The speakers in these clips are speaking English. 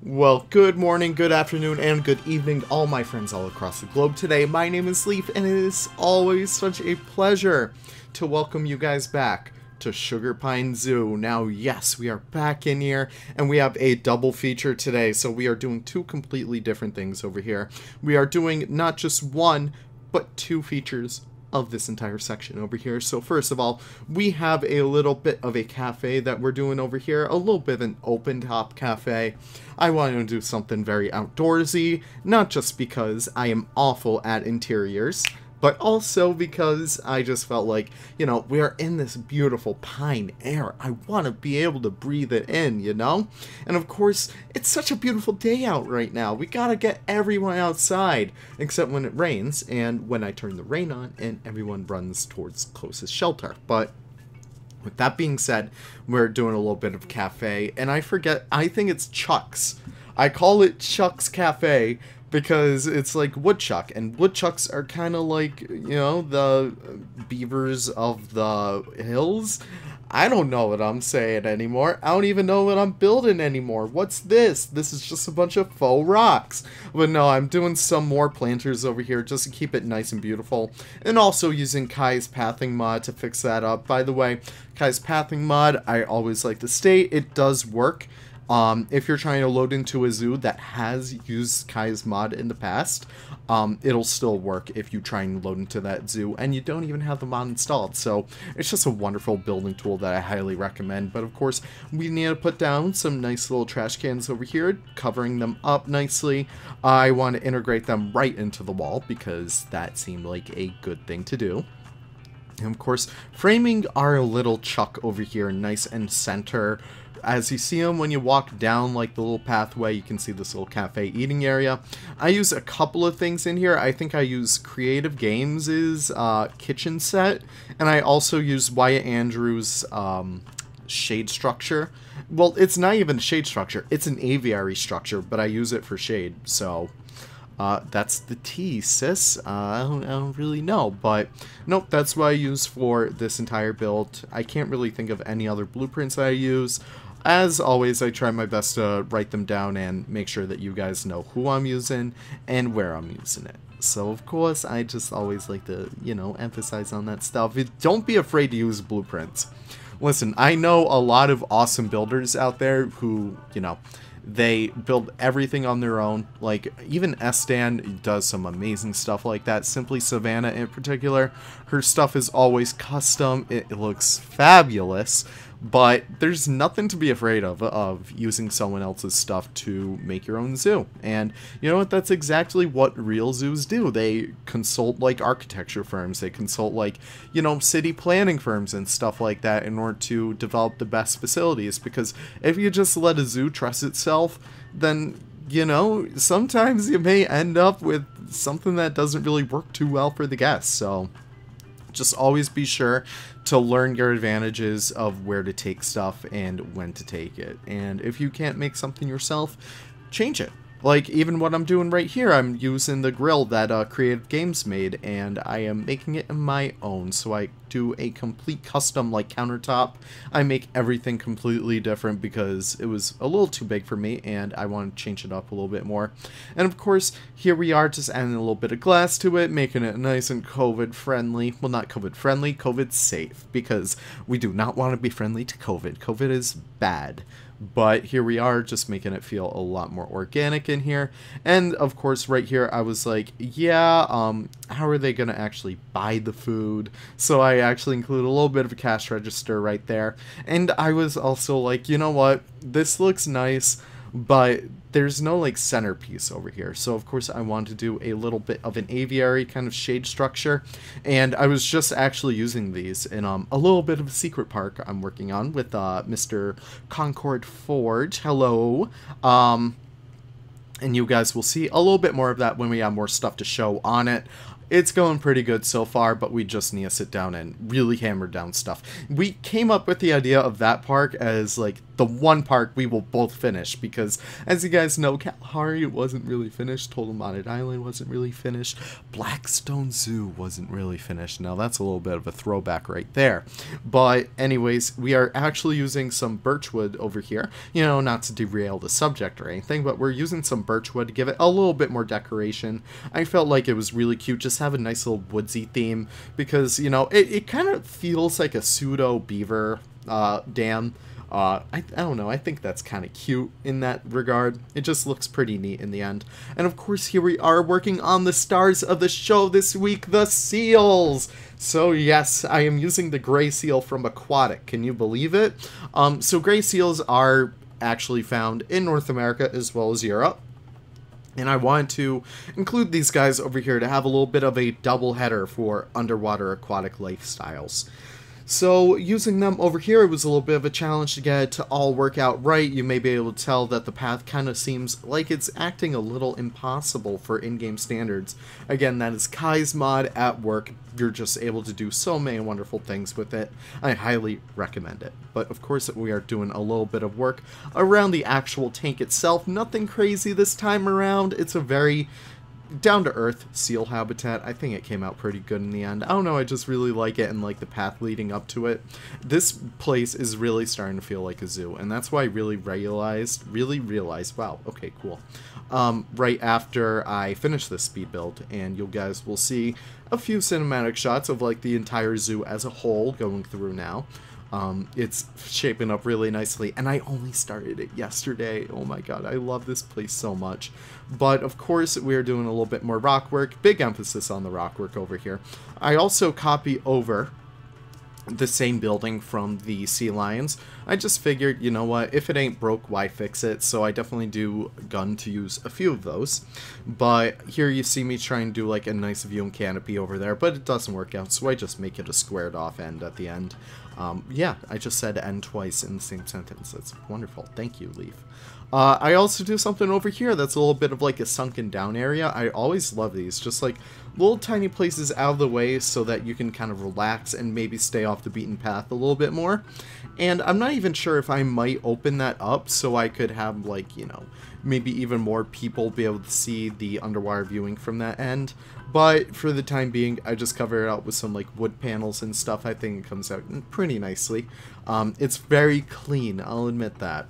Well, good morning, good afternoon, and good evening, all my friends all across the globe today. My name is Leaf, and it is always such a pleasure to welcome you guys back to Sugar Pine Zoo. Now, yes, we are back in here, and we have a double feature today, so we are doing two completely different things over here. We are doing not just one, but two features of this entire section over here. So first of all, we have a little bit of a cafe that we're doing over here, a little bit of an open top cafe. I wanted to do something very outdoorsy, not just because I am awful at interiors, but also because I just felt like, you know, we are in this beautiful pine air. I want to be able to breathe it in, you know? And of course, it's such a beautiful day out right now. We gotta get everyone outside, except when it rains, and when I turn the rain on, and everyone runs towards closest shelter. But with that being said, we're doing a little bit of cafe, and I forget, I think it's Chuck's. I call it Chuck's Cafe because it's like woodchuck and woodchucks are kind of like you know the beavers of the hills. I don't know what i'm saying anymore. I don't even know what i'm building anymore. What's this? This is just a bunch of faux rocks. But no i'm doing some more planters over here just to keep it nice and beautiful. And also using kai's pathing mod to fix that up. By the way kai's pathing mod i always like to state it does work um, if you're trying to load into a zoo that has used Kai's mod in the past, um, it'll still work if you try and load into that zoo and you don't even have the mod installed. So it's just a wonderful building tool that I highly recommend. But of course, we need to put down some nice little trash cans over here, covering them up nicely. I want to integrate them right into the wall because that seemed like a good thing to do. And of course, framing our little Chuck over here nice and center as you see them when you walk down like the little pathway you can see this little cafe eating area i use a couple of things in here i think i use creative games' uh, kitchen set and i also use wyatt andrews um, shade structure well it's not even a shade structure it's an aviary structure but i use it for shade so uh, that's the T, sis. Uh, I, don't, I don't really know, but nope, that's what I use for this entire build. I can't really think of any other blueprints that I use. As always, I try my best to write them down and make sure that you guys know who I'm using and where I'm using it. So, of course, I just always like to, you know, emphasize on that stuff. Don't be afraid to use blueprints. Listen, I know a lot of awesome builders out there who, you know, they build everything on their own. Like, even Estan does some amazing stuff like that. Simply Savannah in particular, her stuff is always custom. It, it looks fabulous but there's nothing to be afraid of of using someone else's stuff to make your own zoo. And you know what? That's exactly what real zoos do. They consult like architecture firms. They consult like you know city planning firms and stuff like that in order to develop the best facilities. Because if you just let a zoo trust itself then you know sometimes you may end up with something that doesn't really work too well for the guests. So just always be sure to learn your advantages of where to take stuff and when to take it. And if you can't make something yourself, change it. Like, even what I'm doing right here, I'm using the grill that uh, Creative Games made, and I am making it my own. So I do a complete custom, like, countertop. I make everything completely different because it was a little too big for me, and I want to change it up a little bit more. And of course, here we are just adding a little bit of glass to it, making it nice and COVID-friendly. Well, not COVID-friendly, COVID-safe, because we do not want to be friendly to COVID. COVID is bad but here we are just making it feel a lot more organic in here. And of course right here i was like yeah um how are they gonna actually buy the food? So i actually include a little bit of a cash register right there. And i was also like you know what? This looks nice but there's no like centerpiece over here. So of course I want to do a little bit of an aviary kind of shade structure. And I was just actually using these in um, a little bit of a secret park I'm working on with uh, Mr. Concord Forge. Hello. Um, and you guys will see a little bit more of that when we have more stuff to show on it. It's going pretty good so far, but we just need to sit down and really hammer down stuff. We came up with the idea of that park as like the one park we will both finish because, as you guys know, Kalahari wasn't really finished. Total Island wasn't really finished. Blackstone Zoo wasn't really finished. Now that's a little bit of a throwback right there. But anyways, we are actually using some birchwood over here. You know, not to derail the subject or anything, but we're using some birchwood to give it a little bit more decoration. I felt like it was really cute. Just have a nice little woodsy theme because, you know, it, it kind of feels like a pseudo beaver uh, dam uh, I, I don't know, I think that's kind of cute in that regard. It just looks pretty neat in the end. And of course, here we are working on the stars of the show this week, the seals! So yes, I am using the gray seal from Aquatic. Can you believe it? Um, so gray seals are actually found in North America as well as Europe. And I wanted to include these guys over here to have a little bit of a double header for underwater aquatic lifestyles. So using them over here, it was a little bit of a challenge to get it to all work out right. You may be able to tell that the path kind of seems like it's acting a little impossible for in-game standards. Again, that is Kai's mod at work. You're just able to do so many wonderful things with it. I highly recommend it. But of course, we are doing a little bit of work around the actual tank itself. Nothing crazy this time around. It's a very down to earth seal habitat. I think it came out pretty good in the end. I don't know, I just really like it and like the path leading up to it. This place is really starting to feel like a zoo, and that's why I really realized, really realized, wow, okay, cool. Um, right after I finish this speed build, and you guys will see a few cinematic shots of like the entire zoo as a whole going through now. Um, it's shaping up really nicely, and I only started it yesterday. Oh my god, I love this place so much. But of course, we're doing a little bit more rock work. Big emphasis on the rock work over here. I also copy over the same building from the Sea Lions. I just figured, you know what, if it ain't broke, why fix it? So I definitely do gun to use a few of those. But here you see me try and do like a nice viewing canopy over there, but it doesn't work out, so I just make it a squared off end at the end. Um, yeah, I just said end twice in the same sentence. That's wonderful. Thank you, Leaf. Uh, I also do something over here that's a little bit of like a sunken down area. I always love these, just like little tiny places out of the way so that you can kind of relax and maybe stay off the beaten path a little bit more. And I'm not even sure if I might open that up so I could have like, you know, maybe even more people be able to see the underwater viewing from that end. But for the time being, I just cover it out with some like wood panels and stuff. I think it comes out pretty nicely. Um, it's very clean, I'll admit that.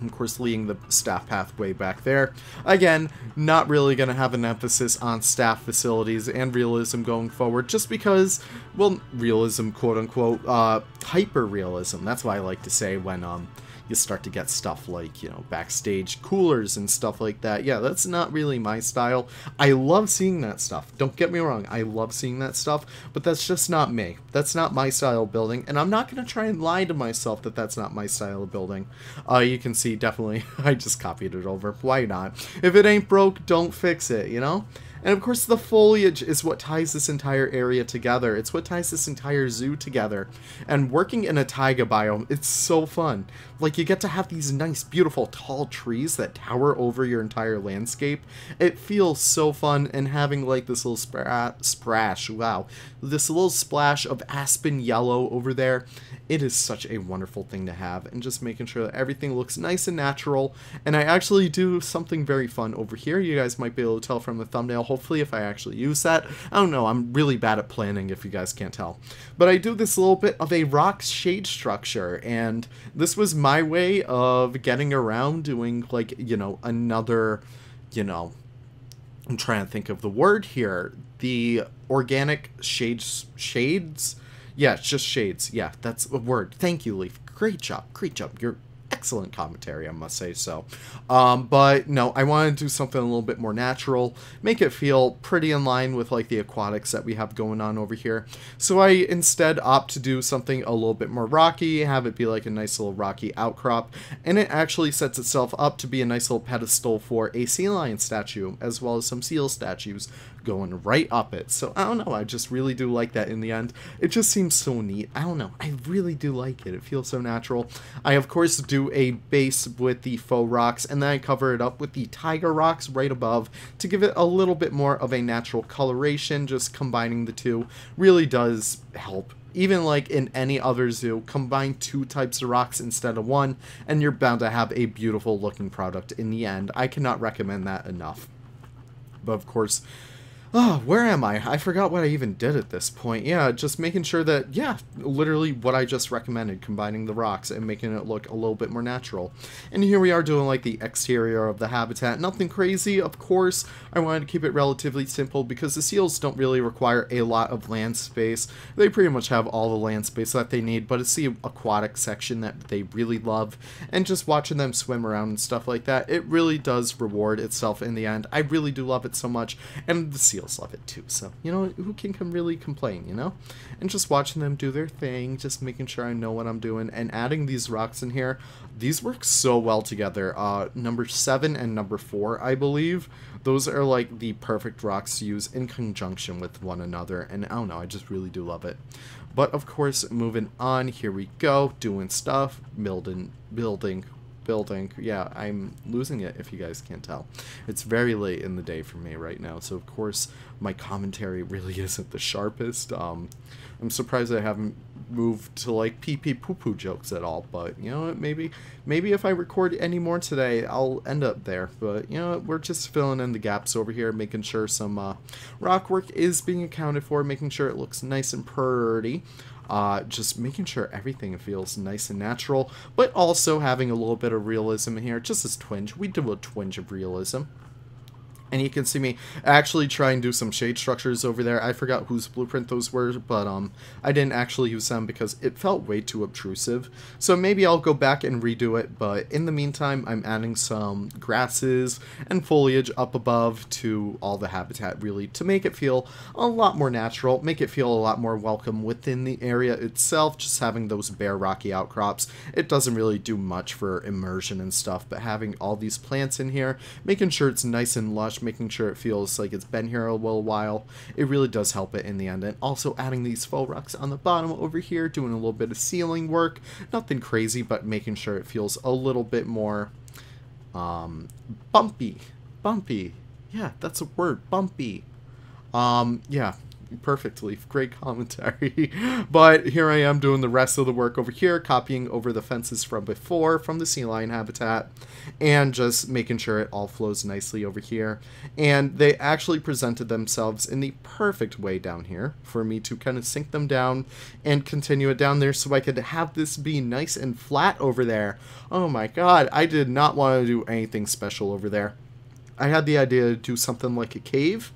Of course, leading the staff pathway back there. Again, not really going to have an emphasis on staff facilities and realism going forward, just because, well, realism, quote-unquote, uh, hyper-realism. That's what I like to say when, um, you start to get stuff like, you know, backstage coolers and stuff like that. Yeah, that's not really my style. I love seeing that stuff. Don't get me wrong. I love seeing that stuff, but that's just not me. That's not my style of building, and I'm not going to try and lie to myself that that's not my style of building. Uh, you can see, definitely, I just copied it over. Why not? If it ain't broke, don't fix it, you know? And of course, the foliage is what ties this entire area together. It's what ties this entire zoo together. And working in a taiga biome, it's so fun. Like, you get to have these nice, beautiful, tall trees that tower over your entire landscape. It feels so fun, and having, like, this little spra splash, wow, this little splash of aspen yellow over there, it is such a wonderful thing to have. And just making sure that everything looks nice and natural. And I actually do something very fun over here. You guys might be able to tell from the thumbnail hopefully if I actually use that. I don't know, I'm really bad at planning if you guys can't tell. But I do this little bit of a rock shade structure, and this was my way of getting around doing, like, you know, another, you know, I'm trying to think of the word here. The organic shades, shades? Yeah, it's just shades. Yeah, that's a word. Thank you, Leaf. Great job. Great job. You're excellent commentary, I must say so. Um, but no, I want to do something a little bit more natural, make it feel pretty in line with like the aquatics that we have going on over here. So I instead opt to do something a little bit more rocky, have it be like a nice little rocky outcrop, and it actually sets itself up to be a nice little pedestal for a sea lion statue, as well as some seal statues going right up it. So I don't know, I just really do like that in the end. It just seems so neat. I don't know, I really do like it. It feels so natural. I of course do a base with the faux rocks and then I cover it up with the taiga rocks right above to give it a little bit more of a natural coloration. Just combining the two really does help even like in any other zoo, combine two types of rocks instead of one, and you're bound to have a beautiful looking product in the end. I cannot recommend that enough. But of course, Oh, where am I? I forgot what I even did at this point. Yeah, just making sure that, yeah, literally what I just recommended, combining the rocks and making it look a little bit more natural. And here we are doing like the exterior of the habitat. Nothing crazy, of course. I wanted to keep it relatively simple because the seals don't really require a lot of land space. They pretty much have all the land space that they need, but it's the aquatic section that they really love. And just watching them swim around and stuff like that, it really does reward itself in the end. I really do love it so much. And the seals love it too. So, you know, who can, can really complain, you know? And just watching them do their thing, just making sure I know what I'm doing, and adding these rocks in here, these work so well together. Uh, number 7 and number 4, I believe, those are like the perfect rocks to use in conjunction with one another, and I don't know, I just really do love it. But of course, moving on, here we go, doing stuff, building, building, building. Yeah, I'm losing it if you guys can't tell. It's very late in the day for me right now, so of course my commentary really isn't the sharpest. Um, I'm surprised I haven't moved to like pee pee poo poo jokes at all, but you know what, maybe maybe if I record any more today, I'll end up there. But you know what, we're just filling in the gaps over here, making sure some uh, rock work is being accounted for, making sure it looks nice and pretty. Uh, just making sure everything feels nice and natural, but also having a little bit of realism here, just as twinge. We do a twinge of realism. And you can see me actually try and do some shade structures over there. I forgot whose blueprint those were, but um, I didn't actually use them because it felt way too obtrusive. So maybe I'll go back and redo it, but in the meantime, I'm adding some grasses and foliage up above to all the habitat, really, to make it feel a lot more natural, make it feel a lot more welcome within the area itself, just having those bare rocky outcrops. It doesn't really do much for immersion and stuff, but having all these plants in here, making sure it's nice and lush, making sure it feels like it's been here a little while. It really does help it in the end. And also adding these faux rocks on the bottom over here, doing a little bit of ceiling work. Nothing crazy, but making sure it feels a little bit more um, bumpy. Bumpy. Yeah, that's a word. Bumpy. Um, yeah, perfectly. Great commentary. but here I am doing the rest of the work over here, copying over the fences from before, from the sea lion habitat, and just making sure it all flows nicely over here. And they actually presented themselves in the perfect way down here for me to kind of sink them down and continue it down there so I could have this be nice and flat over there. Oh my god, I did not want to do anything special over there. I had the idea to do something like a cave,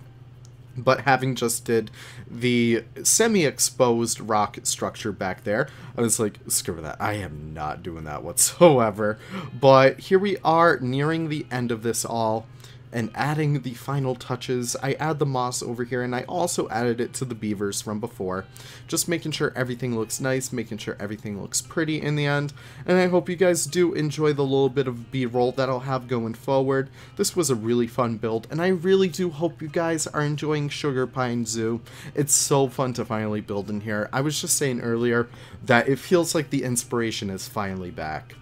but having just did the semi-exposed rock structure back there, I was like, screw that. I am not doing that whatsoever. But here we are nearing the end of this all and adding the final touches. I add the moss over here and I also added it to the beavers from before. Just making sure everything looks nice, making sure everything looks pretty in the end. And I hope you guys do enjoy the little bit of b-roll that I'll have going forward. This was a really fun build and I really do hope you guys are enjoying Sugar Pine Zoo. It's so fun to finally build in here. I was just saying earlier that it feels like the inspiration is finally back.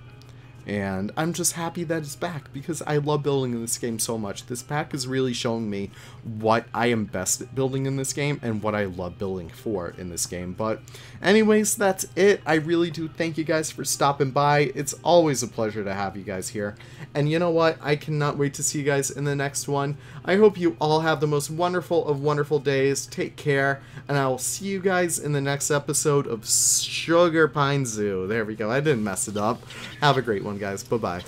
And I'm just happy that it's back because I love building in this game so much. This pack is really showing me what I am best at building in this game and what I love building for in this game. But anyways, that's it. I really do thank you guys for stopping by. It's always a pleasure to have you guys here. And you know what? I cannot wait to see you guys in the next one. I hope you all have the most wonderful of wonderful days. Take care. And I will see you guys in the next episode of Sugar Pine Zoo. There we go. I didn't mess it up. Have a great one, guys. Bye-bye.